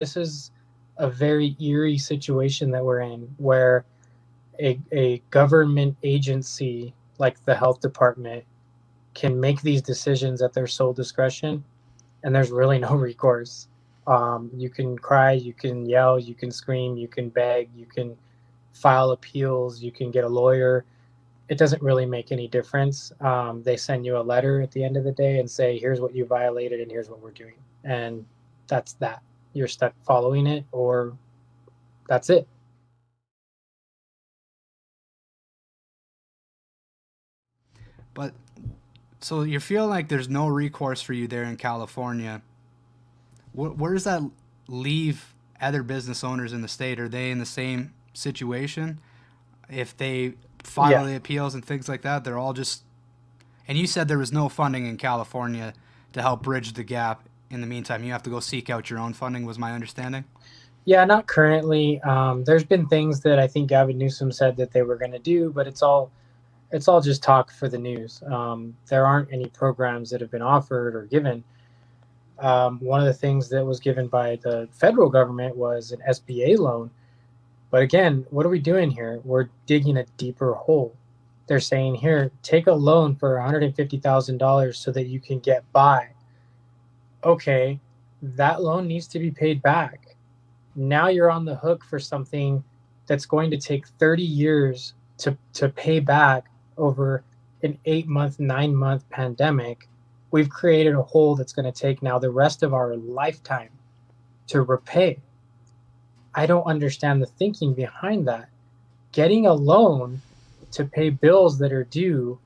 this is a very eerie situation that we're in where a, a government agency like the health department can make these decisions at their sole discretion and there's really no recourse. Um, you can cry you can yell you can scream you can beg you can file appeals you can get a lawyer. It doesn't really make any difference. Um, they send you a letter at the end of the day and say here's what you violated and here's what we're doing. And that's that you're stuck following it or that's it but so you feel like there's no recourse for you there in California. Where, where does that leave other business owners in the state? Are they in the same situation? If they file yeah. the appeals and things like that, they're all just. And you said there was no funding in California to help bridge the gap. In the meantime, you have to go seek out your own funding. Was my understanding? Yeah, not currently. Um, there's been things that I think Gavin Newsom said that they were going to do, but it's all it's all just talk for the news. Um, there aren't any programs that have been offered or given. Um, one of the things that was given by the federal government was an SBA loan. But again, what are we doing here? We're digging a deeper hole. They're saying, here, take a loan for $150,000 so that you can get by. Okay, that loan needs to be paid back. Now you're on the hook for something that's going to take 30 years to, to pay back over an eight month, nine month pandemic, we've created a hole that's going to take now the rest of our lifetime to repay. I don't understand the thinking behind that. Getting a loan to pay bills that are due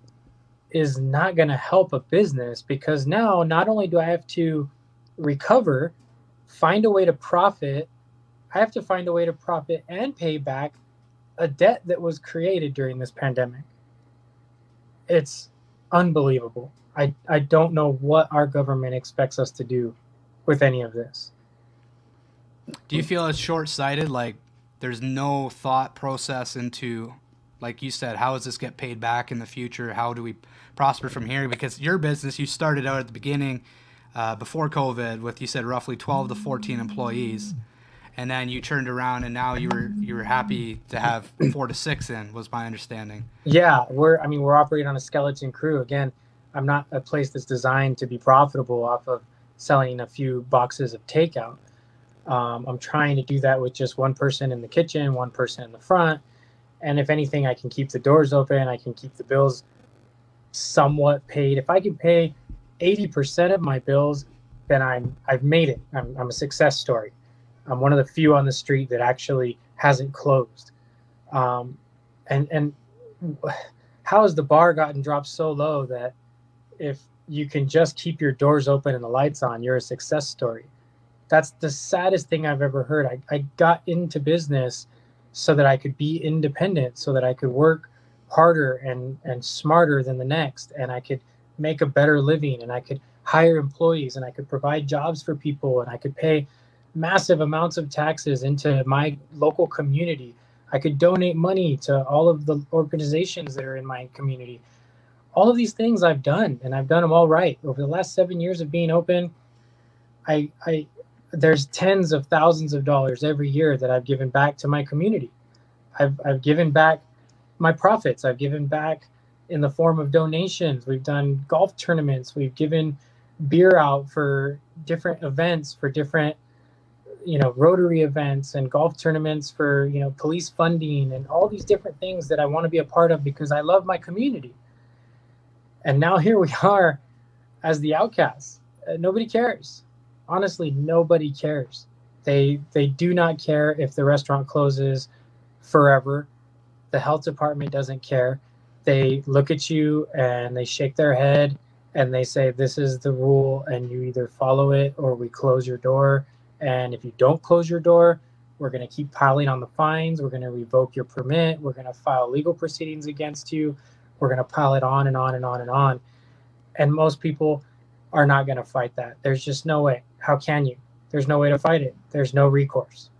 is not going to help a business because now not only do I have to recover, find a way to profit, I have to find a way to profit and pay back a debt that was created during this pandemic it's unbelievable. I, I don't know what our government expects us to do with any of this. Do you feel it's short sighted? Like there's no thought process into, like you said, how does this get paid back in the future? How do we prosper from here? Because your business, you started out at the beginning uh, before COVID with, you said, roughly 12 to 14 employees and then you turned around and now you were you were happy to have four to six in was my understanding yeah we're i mean we're operating on a skeleton crew again i'm not a place that's designed to be profitable off of selling a few boxes of takeout um, i'm trying to do that with just one person in the kitchen one person in the front and if anything i can keep the doors open i can keep the bills somewhat paid if i can pay 80% of my bills then i'm i've made it i'm, I'm a success story I'm one of the few on the street that actually hasn't closed. Um, and and how has the bar gotten dropped so low that if you can just keep your doors open and the lights on, you're a success story? That's the saddest thing I've ever heard. I, I got into business so that I could be independent, so that I could work harder and, and smarter than the next, and I could make a better living, and I could hire employees, and I could provide jobs for people, and I could pay massive amounts of taxes into my local community. I could donate money to all of the organizations that are in my community. All of these things I've done, and I've done them all right. Over the last seven years of being open, I, I there's tens of thousands of dollars every year that I've given back to my community. I've, I've given back my profits. I've given back in the form of donations. We've done golf tournaments. We've given beer out for different events, for different you know rotary events and golf tournaments for you know police funding and all these different things that i want to be a part of because i love my community and now here we are as the outcasts uh, nobody cares honestly nobody cares they they do not care if the restaurant closes forever the health department doesn't care they look at you and they shake their head and they say this is the rule and you either follow it or we close your door and if you don't close your door, we're going to keep piling on the fines. We're going to revoke your permit. We're going to file legal proceedings against you. We're going to pile it on and on and on and on. And most people are not going to fight that. There's just no way. How can you? There's no way to fight it. There's no recourse.